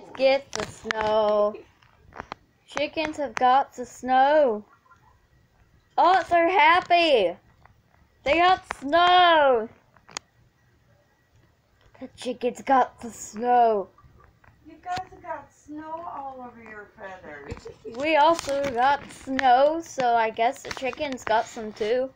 Let's get the snow. Chickens have got the snow. Oh, they're happy. They got snow. The chickens got the snow. You guys have got snow all over your feathers. We also got snow, so I guess the chickens got some too.